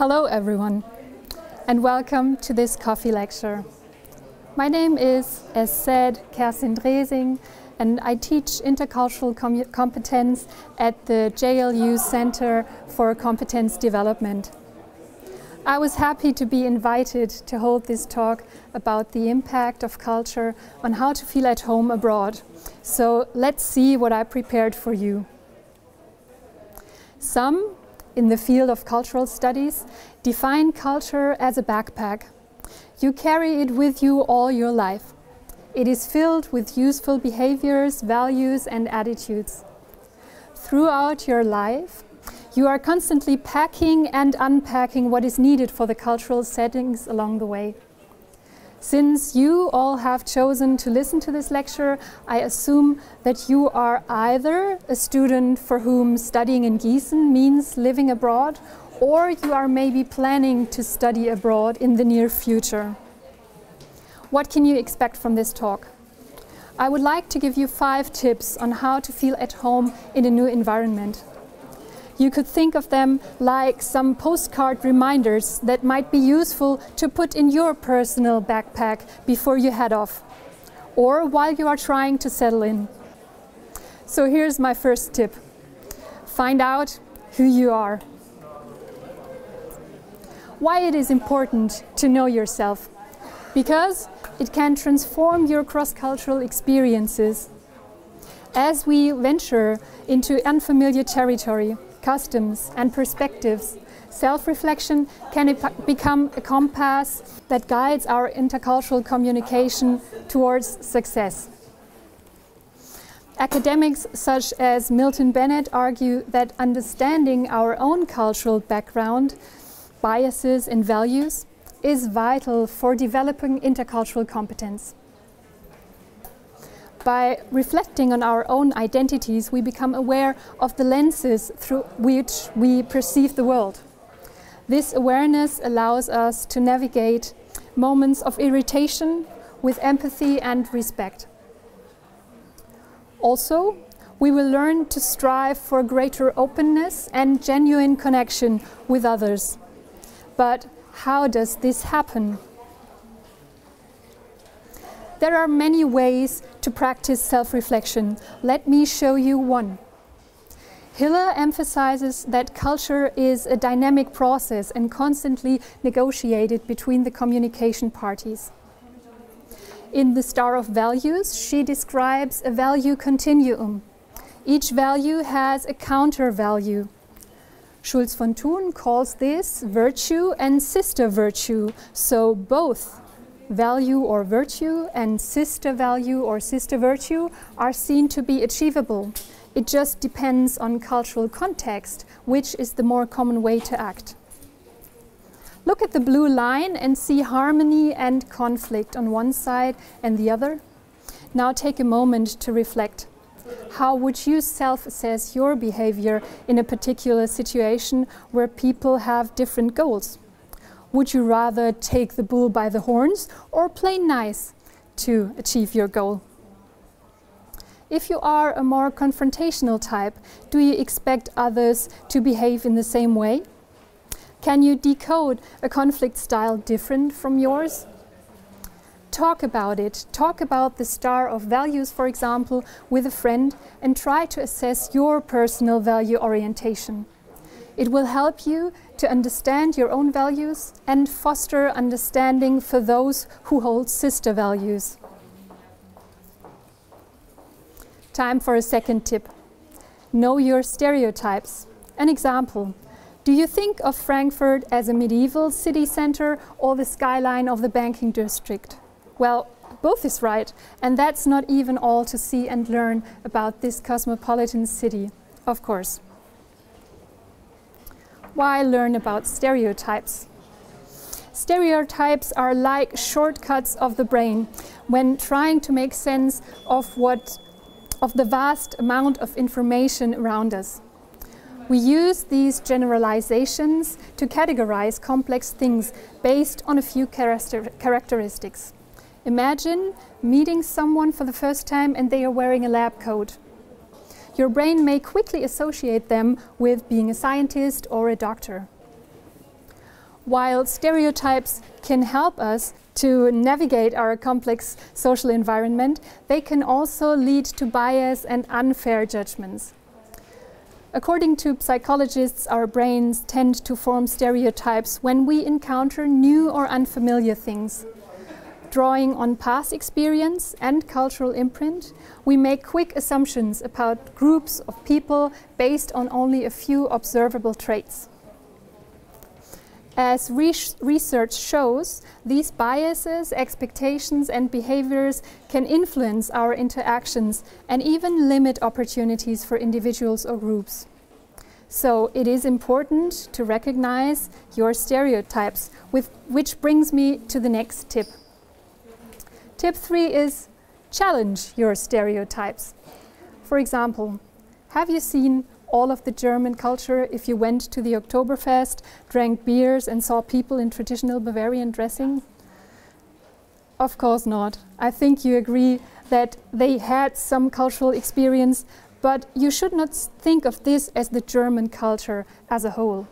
Hello everyone and welcome to this coffee lecture. My name is, as said, Kerstin Dresing and I teach intercultural com competence at the JLU Center for Competence Development. I was happy to be invited to hold this talk about the impact of culture on how to feel at home abroad. So let's see what I prepared for you. Some in the field of cultural studies define culture as a backpack. You carry it with you all your life. It is filled with useful behaviors, values and attitudes. Throughout your life, you are constantly packing and unpacking what is needed for the cultural settings along the way. Since you all have chosen to listen to this lecture, I assume that you are either a student for whom studying in Gießen means living abroad, or you are maybe planning to study abroad in the near future. What can you expect from this talk? I would like to give you five tips on how to feel at home in a new environment. You could think of them like some postcard reminders that might be useful to put in your personal backpack before you head off, or while you are trying to settle in. So here's my first tip. Find out who you are. Why it is important to know yourself? Because it can transform your cross-cultural experiences. As we venture into unfamiliar territory, customs, and perspectives, self-reflection can become a compass that guides our intercultural communication towards success. Academics such as Milton Bennett argue that understanding our own cultural background, biases and values is vital for developing intercultural competence. By reflecting on our own identities, we become aware of the lenses through which we perceive the world. This awareness allows us to navigate moments of irritation with empathy and respect. Also, we will learn to strive for greater openness and genuine connection with others. But how does this happen? There are many ways to practice self-reflection. Let me show you one. Hiller emphasizes that culture is a dynamic process and constantly negotiated between the communication parties. In The Star of Values, she describes a value continuum. Each value has a counter value. Schulz von Thun calls this virtue and sister virtue, so both value or virtue and sister value or sister virtue are seen to be achievable. It just depends on cultural context, which is the more common way to act. Look at the blue line and see harmony and conflict on one side and the other. Now take a moment to reflect. How would you self-assess your behavior in a particular situation where people have different goals? Would you rather take the bull by the horns or play nice to achieve your goal? If you are a more confrontational type, do you expect others to behave in the same way? Can you decode a conflict style different from yours? Talk about it. Talk about the star of values, for example, with a friend and try to assess your personal value orientation. It will help you to understand your own values and foster understanding for those who hold sister values. Time for a second tip. Know your stereotypes. An example. Do you think of Frankfurt as a medieval city center or the skyline of the banking district? Well, both is right, and that's not even all to see and learn about this cosmopolitan city, of course. Why learn about stereotypes? Stereotypes are like shortcuts of the brain when trying to make sense of what of the vast amount of information around us. We use these generalizations to categorize complex things based on a few characteristics. Imagine meeting someone for the first time and they are wearing a lab coat your brain may quickly associate them with being a scientist or a doctor. While stereotypes can help us to navigate our complex social environment, they can also lead to bias and unfair judgments. According to psychologists, our brains tend to form stereotypes when we encounter new or unfamiliar things. Drawing on past experience and cultural imprint, we make quick assumptions about groups of people based on only a few observable traits. As research shows, these biases, expectations, and behaviors can influence our interactions and even limit opportunities for individuals or groups. So it is important to recognize your stereotypes, with, which brings me to the next tip. Tip three is challenge your stereotypes. For example, have you seen all of the German culture if you went to the Oktoberfest, drank beers, and saw people in traditional Bavarian dressing? Of course not. I think you agree that they had some cultural experience, but you should not think of this as the German culture as a whole.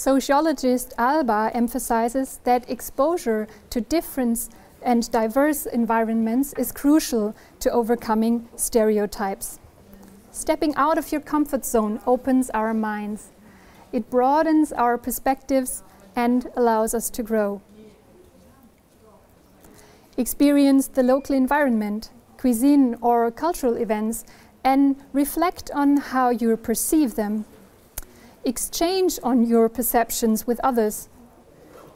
Sociologist Alba emphasizes that exposure to different and diverse environments is crucial to overcoming stereotypes. Stepping out of your comfort zone opens our minds. It broadens our perspectives and allows us to grow. Experience the local environment, cuisine, or cultural events and reflect on how you perceive them. Exchange on your perceptions with others.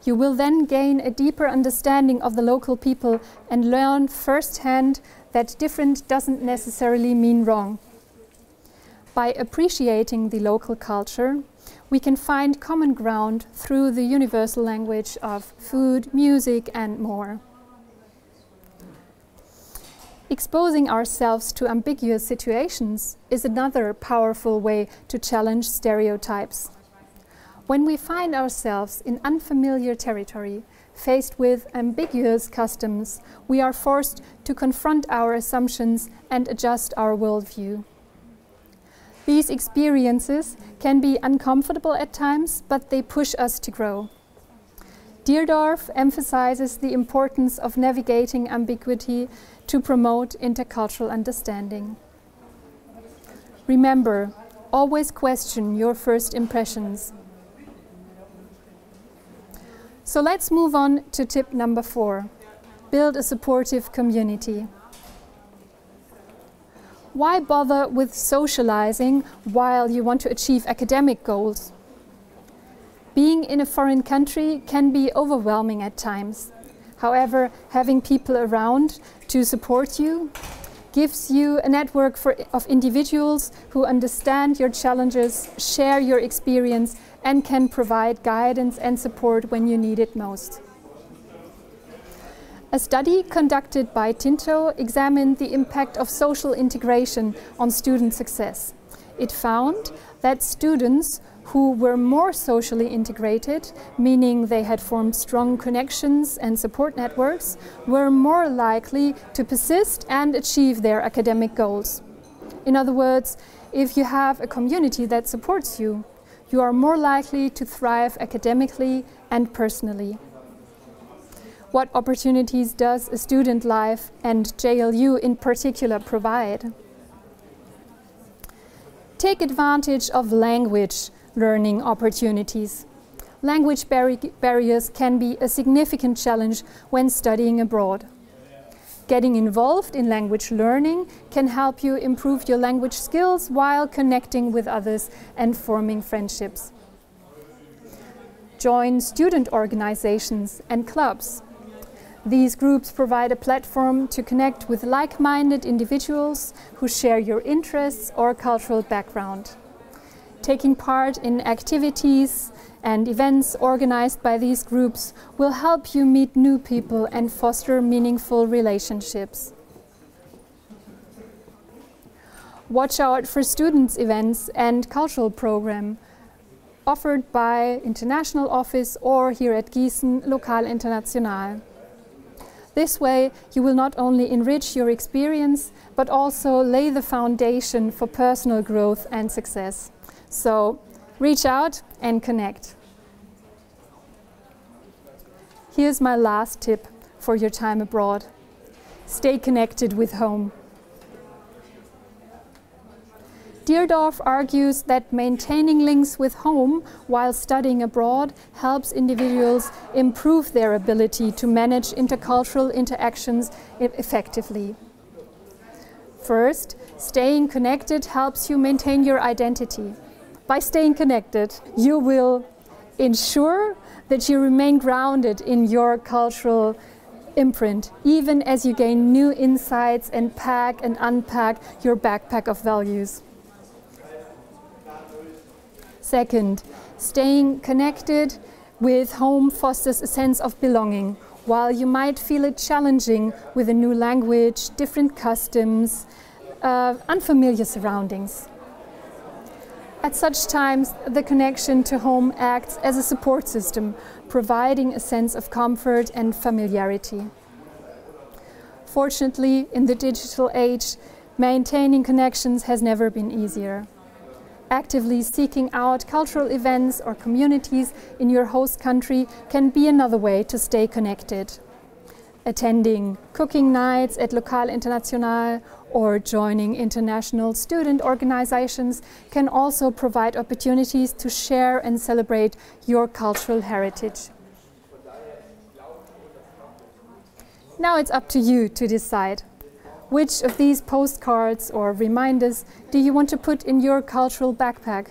You will then gain a deeper understanding of the local people and learn firsthand that different doesn't necessarily mean wrong. By appreciating the local culture, we can find common ground through the universal language of food, music, and more. Exposing ourselves to ambiguous situations is another powerful way to challenge stereotypes. When we find ourselves in unfamiliar territory, faced with ambiguous customs, we are forced to confront our assumptions and adjust our worldview. These experiences can be uncomfortable at times, but they push us to grow. Deardorff emphasizes the importance of navigating ambiguity to promote intercultural understanding. Remember, always question your first impressions. So let's move on to tip number four build a supportive community. Why bother with socializing while you want to achieve academic goals? Being in a foreign country can be overwhelming at times. However, having people around to support you gives you a network for, of individuals who understand your challenges, share your experience, and can provide guidance and support when you need it most. A study conducted by Tinto examined the impact of social integration on student success. It found that students who were more socially integrated, meaning they had formed strong connections and support networks, were more likely to persist and achieve their academic goals. In other words, if you have a community that supports you, you are more likely to thrive academically and personally what opportunities does a student life and JLU in particular provide? Take advantage of language learning opportunities. Language bar barriers can be a significant challenge when studying abroad. Getting involved in language learning can help you improve your language skills while connecting with others and forming friendships. Join student organizations and clubs these groups provide a platform to connect with like-minded individuals who share your interests or cultural background. Taking part in activities and events organized by these groups will help you meet new people and foster meaningful relationships. Watch out for students' events and cultural program offered by International Office or here at Gießen Lokal International. This way, you will not only enrich your experience, but also lay the foundation for personal growth and success. So, Reach out and connect. Here's my last tip for your time abroad. Stay connected with home. Deardorff argues that maintaining links with home while studying abroad helps individuals improve their ability to manage intercultural interactions effectively. First, staying connected helps you maintain your identity. By staying connected, you will ensure that you remain grounded in your cultural imprint, even as you gain new insights and pack and unpack your backpack of values. Second, staying connected with home fosters a sense of belonging. While you might feel it challenging with a new language, different customs, uh, unfamiliar surroundings. At such times, the connection to home acts as a support system, providing a sense of comfort and familiarity. Fortunately, in the digital age, maintaining connections has never been easier. Actively seeking out cultural events or communities in your host country can be another way to stay connected. Attending cooking nights at Lokal International or joining international student organizations can also provide opportunities to share and celebrate your cultural heritage. Now it's up to you to decide which of these postcards or reminders do you want to put in your cultural backpack?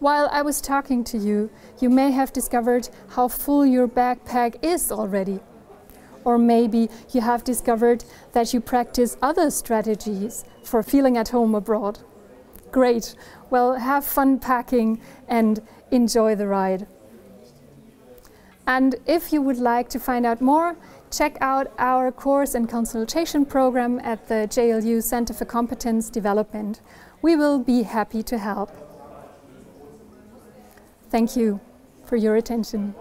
While I was talking to you, you may have discovered how full your backpack is already. Or maybe you have discovered that you practice other strategies for feeling at home abroad. Great. Well, have fun packing and enjoy the ride. And if you would like to find out more, check out our course and consultation program at the JLU Center for Competence Development. We will be happy to help. Thank you for your attention.